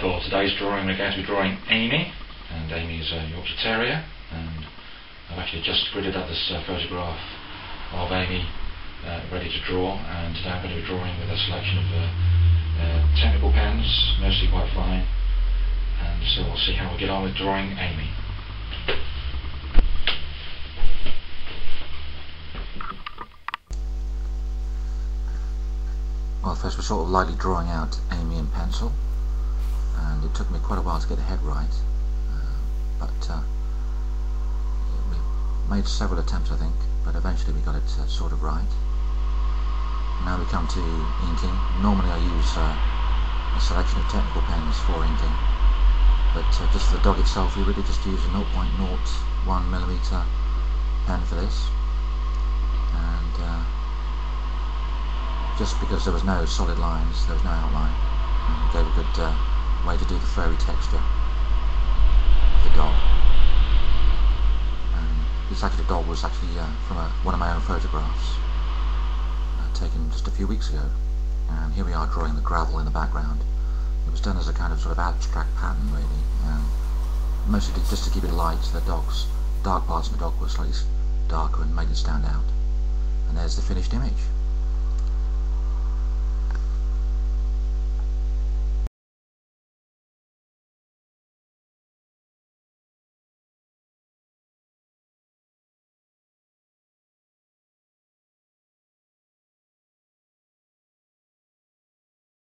for today's drawing. We're going to be drawing Amy, and Amy is a Yorkshire Terrier, and I've actually just gridded up this uh, photograph of Amy uh, ready to draw, and today I'm going to be drawing with a selection of uh, uh, technical pens, mostly quite fine, and so we'll see how we get on with drawing Amy. Well, first we're sort of lightly drawing out Amy in pencil, took me quite a while to get the head right, uh, but uh, we made several attempts I think, but eventually we got it uh, sort of right. Now we come to inking. Normally I use a selection of technical pens for inking, but just for the dog itself we really just use a 0.01 millimeter pen for this, and just because there was no solid lines, there was no outline, gave a good uh, way to do the furry texture of the dog. And this actually dog was actually uh, from a, one of my own photographs uh, taken just a few weeks ago. And here we are drawing the gravel in the background. It was done as a kind of sort of abstract pattern really, and mostly just to keep it light so the dog's dark parts of the dog were slightly darker and made it stand out. And there's the finished image.